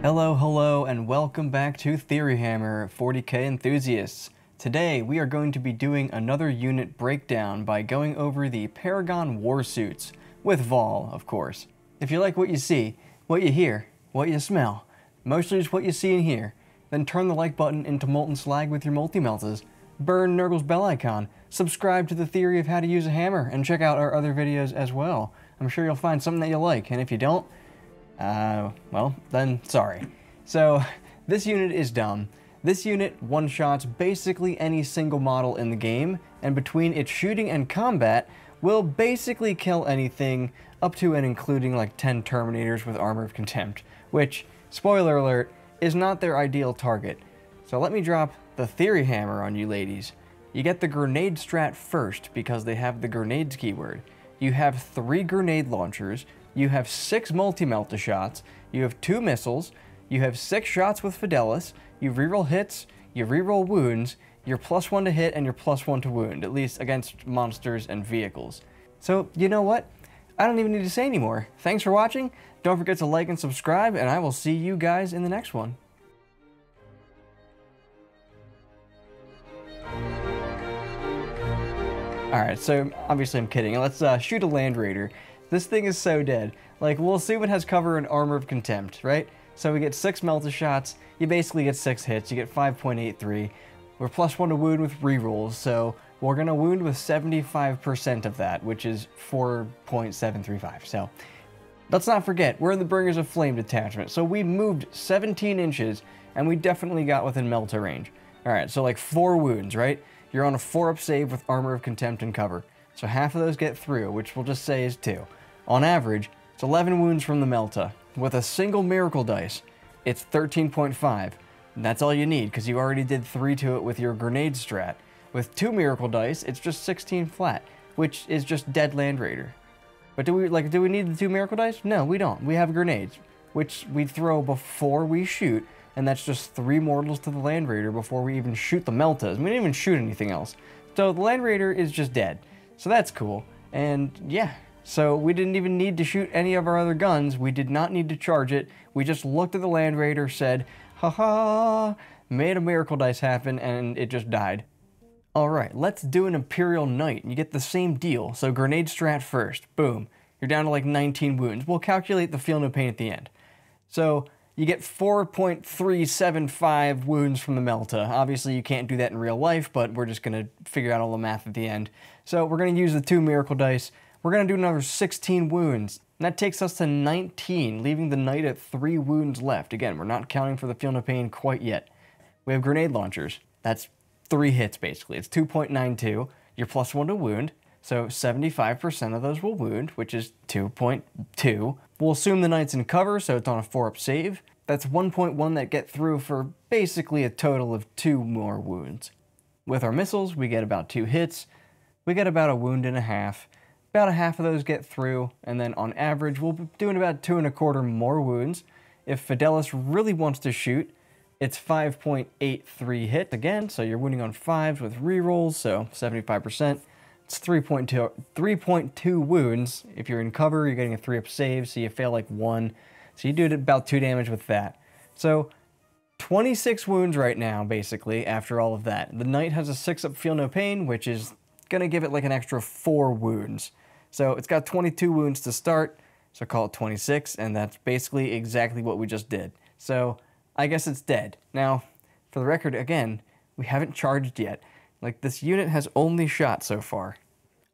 Hello, hello, and welcome back to Theory Hammer, 40k enthusiasts. Today, we are going to be doing another unit breakdown by going over the Paragon Warsuits, with Vahl, of course. If you like what you see, what you hear, what you smell, mostly just what you see and hear, then turn the like button into molten slag with your multi-meltas, burn Nurgle's bell icon, subscribe to the theory of how to use a hammer, and check out our other videos as well. I'm sure you'll find something that you like, and if you don't, uh, well, then sorry. So, this unit is dumb. This unit one-shots basically any single model in the game, and between its shooting and combat, will basically kill anything up to and including like 10 Terminators with Armor of Contempt, which, spoiler alert, is not their ideal target. So let me drop the Theory Hammer on you ladies. You get the grenade strat first because they have the grenades keyword. You have three grenade launchers, you have six multi-melta shots, you have two missiles, you have six shots with Fidelis, you reroll hits, you reroll wounds, you're plus one to hit and you're plus one to wound, at least against monsters and vehicles. So, you know what? I don't even need to say anymore. Thanks for watching. Don't forget to like and subscribe, and I will see you guys in the next one. Alright, so obviously I'm kidding. Let's uh, shoot a Land Raider. This thing is so dead. Like, we'll assume it has cover and Armor of Contempt, right? So we get 6 Melta shots, you basically get 6 hits, you get 5.83. We're plus 1 to wound with rerolls, so we're going to wound with 75% of that, which is 4.735. So let's not forget, we're in the Bringers of Flame detachment, so we moved 17 inches, and we definitely got within Melta range. Alright, so like 4 wounds, right? You're on a 4-up save with Armor of Contempt and cover. So half of those get through, which we'll just say is 2. On average, it's 11 wounds from the Melta. With a single Miracle Dice, it's 13.5. That's all you need, because you already did 3 to it with your Grenade strat. With 2 Miracle Dice, it's just 16 flat, which is just dead Land Raider. But do we, like, do we need the 2 Miracle Dice? No, we don't. We have Grenades, which we throw before we shoot, and that's just three mortals to the Land Raider before we even shoot the Meltas. We didn't even shoot anything else. So the Land Raider is just dead. So that's cool. And yeah, so we didn't even need to shoot any of our other guns. We did not need to charge it. We just looked at the Land Raider, said, haha, made a Miracle Dice happen, and it just died. Alright, let's do an Imperial Knight. You get the same deal. So grenade strat first. Boom. You're down to like 19 wounds. We'll calculate the feel no pain at the end. So you get 4.375 wounds from the Melta. Obviously, you can't do that in real life, but we're just going to figure out all the math at the end. So we're going to use the two Miracle Dice. We're going to do another 16 wounds. And that takes us to 19, leaving the Knight at 3 wounds left. Again, we're not counting for the Feel No Pain quite yet. We have Grenade Launchers. That's 3 hits, basically. It's 2.92. You're plus 1 to wound. So 75% of those will wound, which is 2.2. We'll assume the knight's in cover, so it's on a 4-up save. That's 1.1 that get through for basically a total of 2 more wounds. With our missiles, we get about 2 hits. We get about a wound and a half. About a half of those get through, and then on average, we'll be doing about 2 and a quarter more wounds. If Fidelis really wants to shoot, it's 5.83 hit again, so you're wounding on 5s with rerolls, so 75%. It's 3.2, 3.2 wounds. If you're in cover, you're getting a 3-up save, so you fail like 1. So you do about 2 damage with that. So 26 wounds right now, basically, after all of that. The Knight has a 6-up Feel No Pain, which is going to give it like an extra 4 wounds. So it's got 22 wounds to start, so call it 26, and that's basically exactly what we just did. So I guess it's dead. Now, for the record, again, we haven't charged yet. Like, this unit has only shot so far.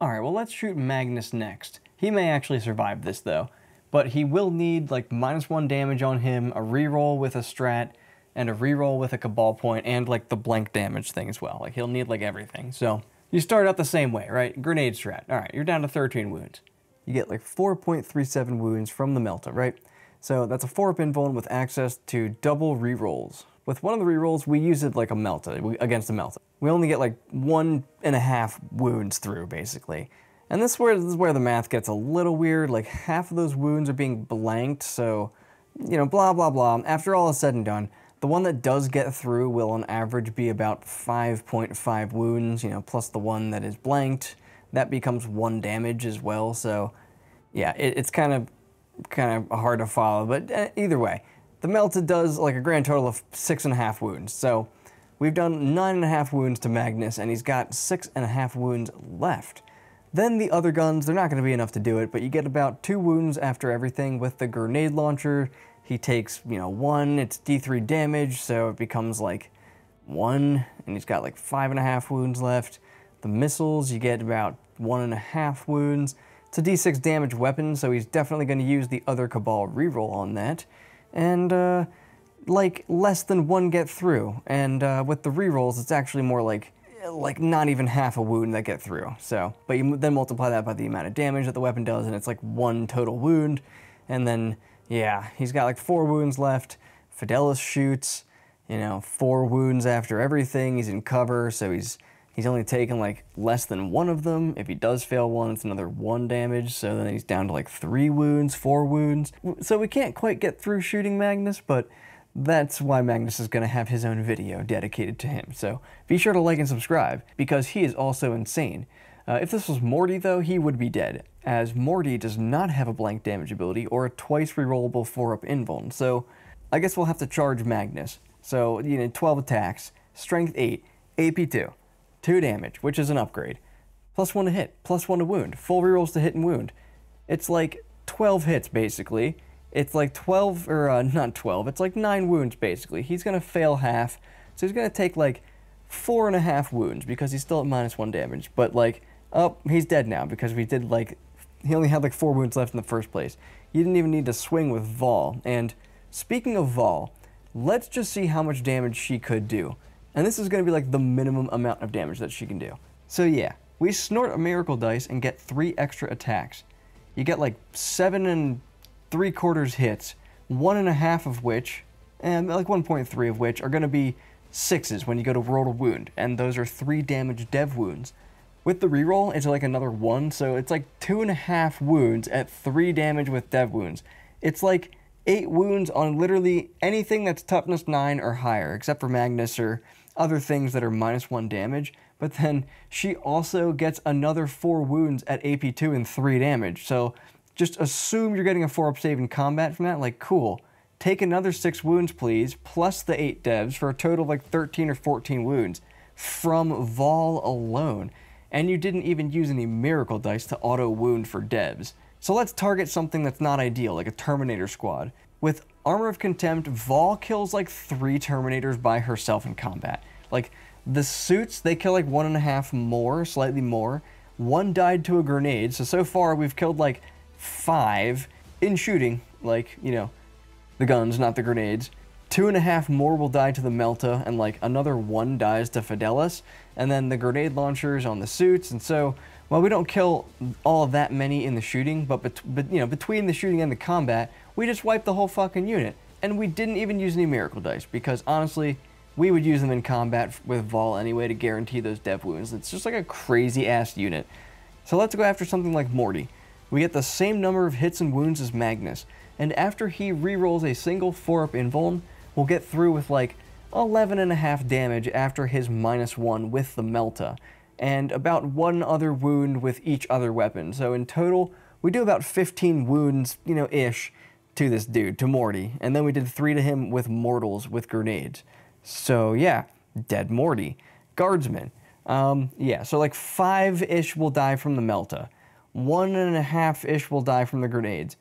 Alright, well let's shoot Magnus next. He may actually survive this though, but he will need like minus one damage on him, a reroll with a strat, and a reroll with a cabal point, and like the blank damage thing as well. Like he'll need like everything. So you start out the same way, right? Grenade strat. Alright, you're down to 13 wounds. You get like 4.37 wounds from the Melta, right? So that's a 4-up invuln with access to double rerolls. With one of the rerolls, we use it like a Melta, against a Melta. We only get like one and a half wounds through, basically. And this is, where, this is where the math gets a little weird, like half of those wounds are being blanked, so, you know, blah, blah, blah. After all is said and done, the one that does get through will on average be about 5.5 wounds, you know, plus the one that is blanked. That becomes one damage as well, so yeah, it, it's kind of kind of hard to follow, but uh, either way, the Melta does like a grand total of six and a half wounds. So we've done nine and a half wounds to Magnus, and he's got six and a half wounds left. Then the other guns, they're not going to be enough to do it, but you get about two wounds after everything with the grenade launcher. He takes, you know, one, it's D3 damage, so it becomes like one, and he's got like five and a half wounds left. The missiles, you get about one and a half wounds. It's a d6 damage weapon, so he's definitely going to use the other Cabal reroll on that. And, uh, like, less than one get through. And uh, with the rerolls, it's actually more like, like not even half a wound that get through. So, but you then multiply that by the amount of damage that the weapon does, and it's like one total wound. And then, yeah, he's got like four wounds left. Fidelis shoots, you know, four wounds after everything. He's in cover, so he's He's only taken like less than one of them. If he does fail one, it's another one damage. So then he's down to like three wounds, four wounds. So we can't quite get through shooting Magnus, but that's why Magnus is going to have his own video dedicated to him. So be sure to like and subscribe because he is also insane. Uh, if this was Morty though, he would be dead, as Morty does not have a blank damage ability or a twice rerollable 4-up invuln. So I guess we'll have to charge Magnus. So, you know, 12 attacks, strength 8, AP 2. 2 damage, which is an upgrade. Plus 1 to hit, plus 1 to wound. Full rerolls to hit and wound. It's like 12 hits, basically. It's like 12, or uh, not 12, it's like 9 wounds, basically. He's going to fail half, so he's going to take like 4.5 wounds because he's still at minus 1 damage. But like, oh, he's dead now because we did like, he only had like 4 wounds left in the first place. You didn't even need to swing with Vahl. And speaking of Vahl, let's just see how much damage she could do. And this is going to be like the minimum amount of damage that she can do. So yeah, we snort a Miracle Dice and get three extra attacks. You get like seven and three quarters hits, one and a half of which, and like 1.3 of which are going to be sixes when you go to roll a wound, and those are three damage dev wounds. With the reroll, it's like another one, so it's like two and a half wounds at three damage with dev wounds. It's like eight wounds on literally anything that's toughness nine or higher, except for Magnus or other things that are minus one damage, but then she also gets another four wounds at AP2 and three damage. So just assume you're getting a four up save in combat from that. Like, cool. Take another six wounds, please, plus the eight devs for a total of like 13 or 14 wounds from Vahl alone. And you didn't even use any miracle dice to auto wound for devs. So let's target something that's not ideal, like a Terminator squad. With Armor of Contempt, Vahl kills like three Terminators by herself in combat. Like, the suits, they kill like one and a half more, slightly more. One died to a grenade, so so far we've killed like five in shooting, like, you know, the guns, not the grenades. Two and a half more will die to the Melta, and like another one dies to Fidelis, and then the grenade launchers on the suits, and so, well, we don't kill all that many in the shooting, but, but you know, between the shooting and the combat, we just wiped the whole fucking unit. And we didn't even use any miracle dice, because honestly, we would use them in combat with Vahl anyway to guarantee those dev wounds. It's just like a crazy ass unit. So let's go after something like Morty. We get the same number of hits and wounds as Magnus, and after he rerolls a single 4-up in invuln, we'll get through with like 11 and a half damage after his minus 1 with the Melta, and about one other wound with each other weapon. So in total, we do about 15 wounds, you know, ish, to this dude, to Morty, and then we did 3 to him with mortals with grenades. So yeah, dead Morty. Guardsman. Um, yeah, so like five-ish will die from the Melta. One and a half-ish will die from the grenades.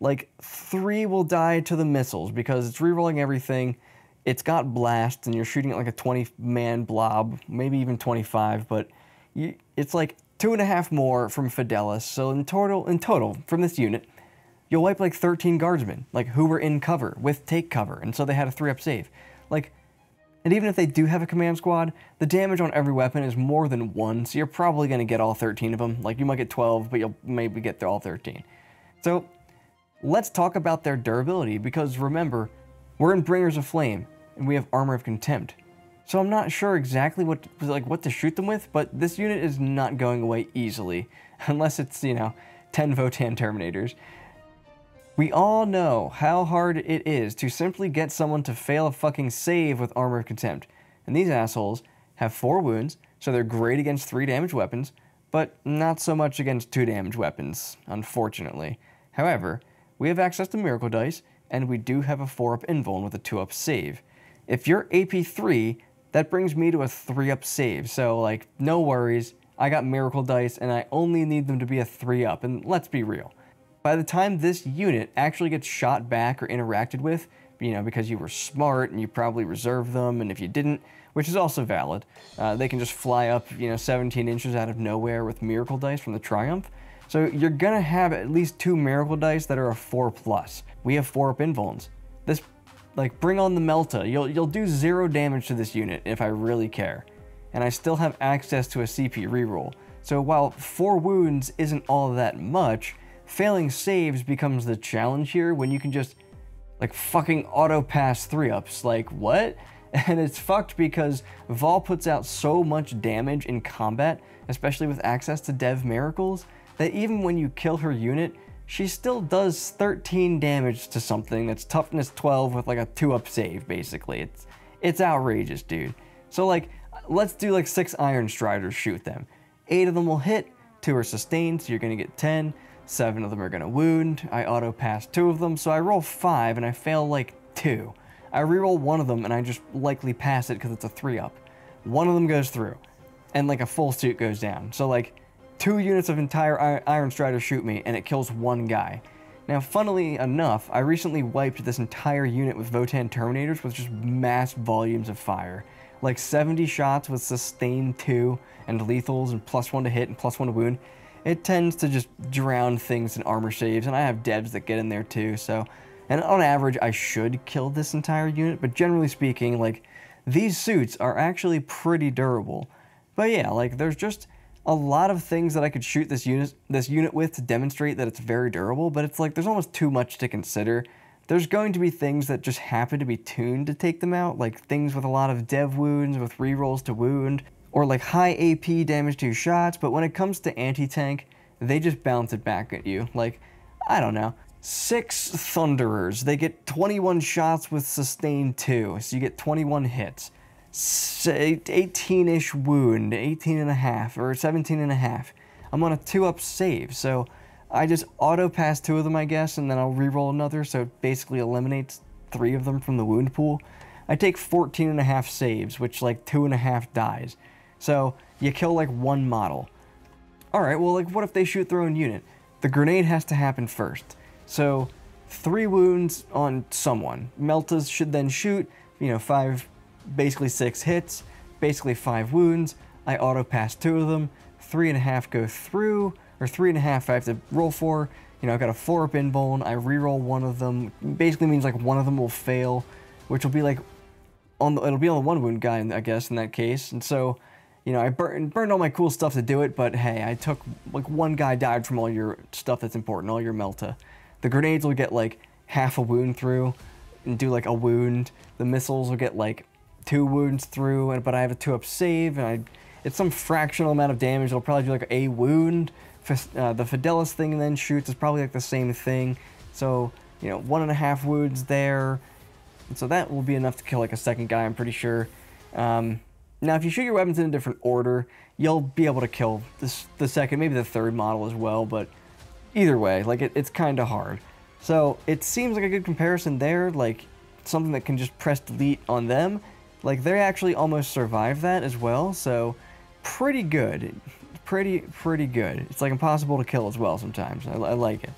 Like three will die to the missiles because it's rerolling everything. It's got blast and you're shooting at like a 20-man blob, maybe even 25, but you, it's like two and a half more from Fidelis. So in total, in total, from this unit, you'll wipe like 13 guardsmen, like who were in cover with take cover, and so they had a three-up save. Like and even if they do have a command squad, the damage on every weapon is more than one, so you're probably going to get all 13 of them. Like, you might get 12, but you'll maybe get all 13. So, let's talk about their durability, because remember, we're in Bringers of Flame, and we have Armor of Contempt. So I'm not sure exactly what like what to shoot them with, but this unit is not going away easily, unless it's, you know, 10 Votann Terminators. We all know how hard it is to simply get someone to fail a fucking save with Armor of Contempt. And these assholes have 4 wounds, so they're great against 3 damage weapons, but not so much against 2 damage weapons, unfortunately. However, we have access to Miracle Dice, and we do have a 4-up invuln with a 2-up save. If you're AP 3, that brings me to a 3-up save, so like, no worries, I got Miracle Dice and I only need them to be a 3-up, and let's be real. By the time this unit actually gets shot back or interacted with, you know, because you were smart and you probably reserved them, and if you didn't, which is also valid, uh, they can just fly up, you know, 17 inches out of nowhere with Miracle Dice from the Triumph. So you're gonna have at least two Miracle Dice that are a 4 plus. We have 4 up invulns. This, like, bring on the Melta. You'll, you'll do zero damage to this unit if I really care. And I still have access to a CP reroll. So while 4 wounds isn't all that much, failing saves becomes the challenge here when you can just like fucking auto pass three ups. Like, what? And it's fucked because Vahl puts out so much damage in combat, especially with access to Dev Miracles, that even when you kill her unit, she still does 13 damage to something that's toughness 12 with like a 2 up save, basically. It's it's outrageous, dude. So like, let's do like 6 Iron Striders shoot them. 8 of them will hit, 2 are sustained, so you're gonna get 10. Seven of them are gonna wound. I auto pass two of them, so I roll five and I fail like two. I reroll one of them and I just likely pass it because it's a three up. One of them goes through, and like a full suit goes down. So like two units of entire Iron Strider shoot me and it kills one guy. Now, funnily enough, I recently wiped this entire unit with Votann Terminators with just mass volumes of fire. Like 70 shots with sustain 2 and lethals and plus 1 to hit and plus 1 to wound it tends to just drown things in armor saves, and I have devs that get in there too, so... And on average, I should kill this entire unit, but generally speaking, like, these suits are actually pretty durable. But yeah, like, there's just a lot of things that I could shoot this unit, this unit with to demonstrate that it's very durable, but it's like, there's almost too much to consider. There's going to be things that just happen to be tuned to take them out, like things with a lot of dev wounds with rerolls to wound, or like high AP damage to your shots, but when it comes to anti-tank, they just bounce it back at you. Like, I don't know. Six Thunderers, they get 21 shots with sustain 2, so you get 21 hits. 18-ish wound, 18 and a half, or 17 and a half. I'm on a 2-up save, so I just auto-pass two of them, I guess, and then I'll re-roll another, so it basically eliminates three of them from the wound pool. I take 14 and a half saves, which like two and a half dies. So you kill like one model. Alright, well like what if they shoot their own unit? The grenade has to happen first. So three wounds on someone. Meltas should then shoot, you know, five, basically six hits, basically five wounds. I auto pass two of them, three and a half go through, or three and a half I have to roll for. You know, I've got a four up invuln, I reroll one of them. Basically means like one of them will fail, which will be like on the, it'll be on the one wound guy, I guess, in that case. And so you know, I burned, burned all my cool stuff to do it, but hey, I took, like, one guy died from all your stuff that's important, all your Melta. The grenades will get, like, half a wound through and do, like, a wound. The missiles will get, like, two wounds through, but I have a two-up save, and I, it's some fractional amount of damage. It'll probably do, like, a wound. Uh, the Fidelis thing then shoots is probably, like, the same thing. So, you know, one and a half wounds there. And so that will be enough to kill, like, a second guy, I'm pretty sure. Um, now, if you shoot your weapons in a different order, you'll be able to kill this, the second, maybe the third model as well, but either way, like, it, it's kind of hard. So, it seems like a good comparison there, like, something that can just press delete on them. Like, they actually almost survive that as well, so pretty good. Pretty, pretty good. It's, like, impossible to kill as well sometimes. I, I like it.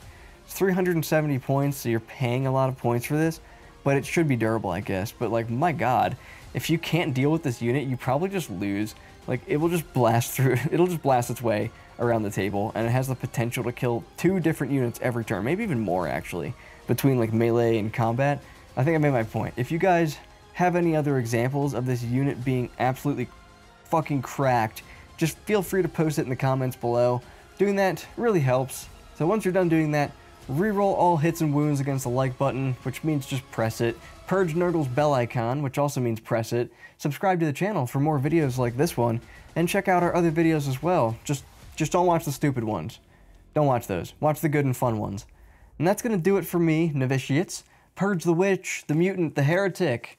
It's 370 points, so you're paying a lot of points for this, but it should be durable, I guess. But, like, my god, if you can't deal with this unit, you probably just lose. Like, it will just blast through, it'll just blast its way around the table, and it has the potential to kill two different units every turn, maybe even more, actually, between, like, melee and combat. I think I made my point. If you guys have any other examples of this unit being absolutely fucking cracked, just feel free to post it in the comments below. Doing that really helps. So once you're done doing that, reroll all hits and wounds against the like button, which means just press it. Purge Nurgle's bell icon, which also means press it. Subscribe to the channel for more videos like this one, and check out our other videos as well. Just, just don't watch the stupid ones. Don't watch those. Watch the good and fun ones. And that's going to do it for me, novitiates. Purge the Witch, the Mutant, the Heretic,